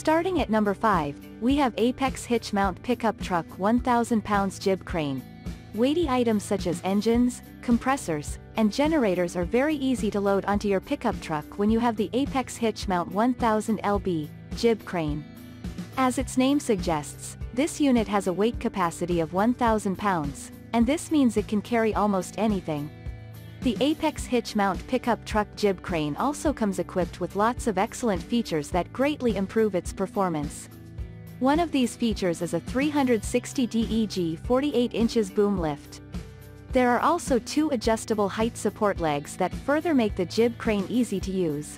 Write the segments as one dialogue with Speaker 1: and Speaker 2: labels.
Speaker 1: Starting at number 5, we have Apex Hitch Mount Pickup Truck 1000 pounds jib crane. Weighty items such as engines, compressors, and generators are very easy to load onto your pickup truck when you have the Apex Hitch Mount 1000 LB jib crane. As its name suggests, this unit has a weight capacity of 1000 pounds, and this means it can carry almost anything. The Apex Hitch Mount pickup truck jib crane also comes equipped with lots of excellent features that greatly improve its performance. One of these features is a 360 DEG 48 inches boom lift. There are also two adjustable height support legs that further make the jib crane easy to use.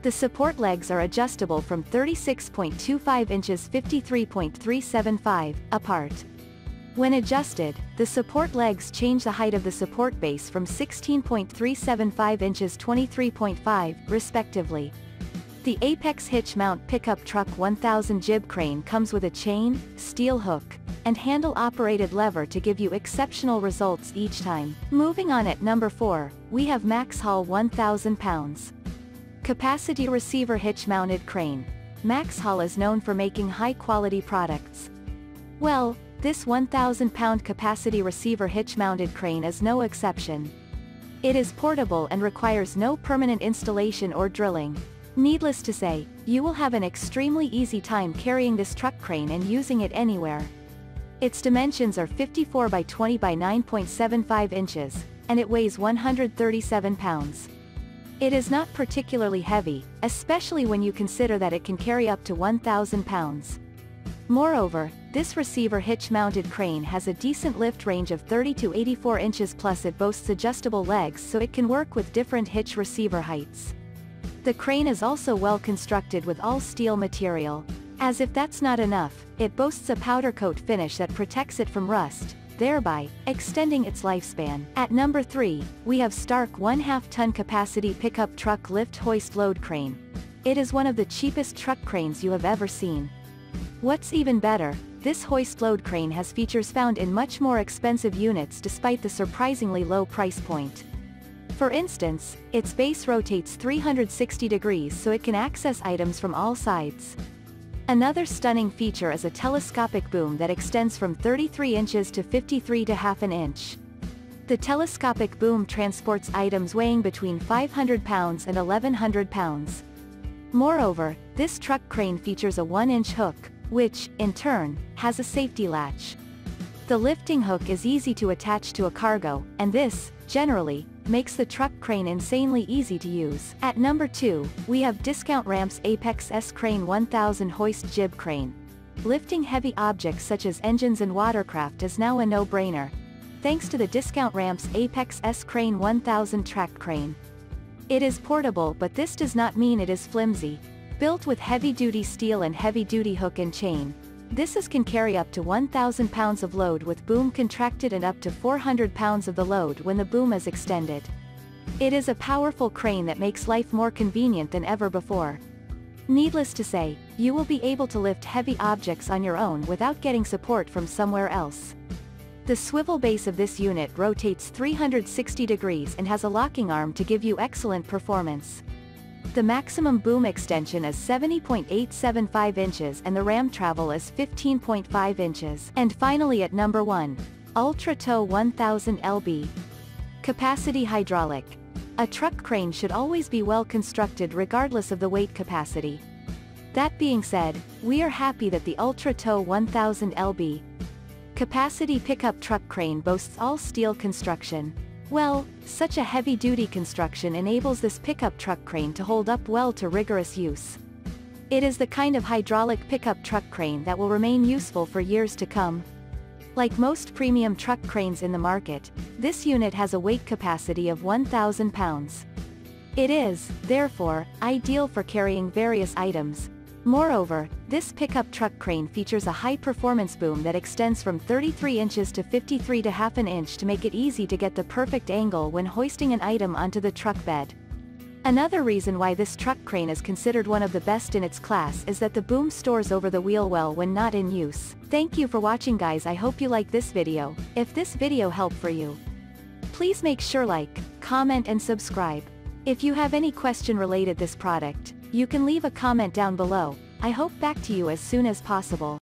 Speaker 1: The support legs are adjustable from 36.25 inches 53.375 apart. When adjusted, the support legs change the height of the support base from 16.375 inches 23.5, respectively. The Apex Hitch Mount Pickup Truck 1000 jib crane comes with a chain, steel hook, and handle-operated lever to give you exceptional results each time. Moving on at number 4, we have MaxxHaul 1000 pounds. Capacity Receiver Hitch Mounted Crane. MaxxHaul is known for making high-quality products. Well, this 1,000-pound capacity receiver hitch-mounted crane is no exception. It is portable and requires no permanent installation or drilling. Needless to say, you will have an extremely easy time carrying this truck crane and using it anywhere. Its dimensions are 54 by 20 by 9.75 inches, and it weighs 137 pounds. It is not particularly heavy, especially when you consider that it can carry up to 1,000 pounds. Moreover, this receiver hitch-mounted crane has a decent lift range of 30 to 84 inches plus it boasts adjustable legs so it can work with different hitch receiver heights. The crane is also well constructed with all steel material. As if that's not enough, it boasts a powder coat finish that protects it from rust, thereby, extending its lifespan. At number 3, we have Stark 1 2 ton capacity pickup truck lift hoist load crane. It is one of the cheapest truck cranes you have ever seen. What's even better, this hoist load crane has features found in much more expensive units despite the surprisingly low price point. For instance, its base rotates 360 degrees so it can access items from all sides. Another stunning feature is a telescopic boom that extends from 33 inches to 53 to half an inch. The telescopic boom transports items weighing between 500 pounds and 1100 pounds. Moreover, this truck crane features a 1-inch hook, which, in turn, has a safety latch. The lifting hook is easy to attach to a cargo, and this, generally, makes the truck crane insanely easy to use. At number 2, we have Discount Ramps Apex S Crane 1000 Hoist Jib Crane. Lifting heavy objects such as engines and watercraft is now a no-brainer. Thanks to the Discount Ramps Apex S Crane 1000 Track Crane. It is portable but this does not mean it is flimsy, Built with heavy-duty steel and heavy-duty hook and chain, this is can carry up to 1,000 pounds of load with boom contracted and up to 400 pounds of the load when the boom is extended. It is a powerful crane that makes life more convenient than ever before. Needless to say, you will be able to lift heavy objects on your own without getting support from somewhere else. The swivel base of this unit rotates 360 degrees and has a locking arm to give you excellent performance. The maximum boom extension is 70.875 inches and the ram travel is 15.5 inches. And finally at number 1. Ultra Tow 1000 LB. Capacity Hydraulic. A truck crane should always be well constructed regardless of the weight capacity. That being said, we are happy that the Ultra Tow 1000 LB capacity pickup truck crane boasts all steel construction. Well, such a heavy-duty construction enables this pickup truck crane to hold up well to rigorous use. It is the kind of hydraulic pickup truck crane that will remain useful for years to come. Like most premium truck cranes in the market, this unit has a weight capacity of 1,000 pounds. It is, therefore, ideal for carrying various items. Moreover, this pickup truck crane features a high-performance boom that extends from 33 inches to 53 to half an inch to make it easy to get the perfect angle when hoisting an item onto the truck bed. Another reason why this truck crane is considered one of the best in its class is that the boom stores over the wheel well when not in use. Thank you for watching guys I hope you like this video. If this video helped for you, please make sure like, comment and subscribe. If you have any question related this product, you can leave a comment down below, I hope back to you as soon as possible.